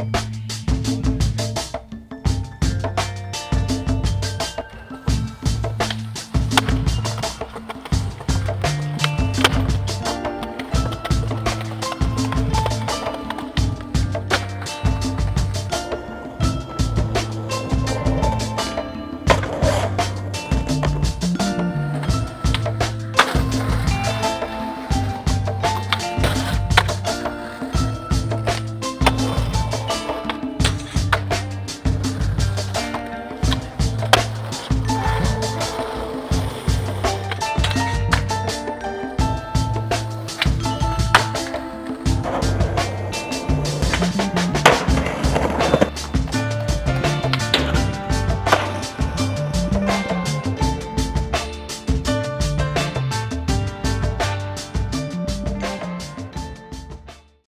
Bye.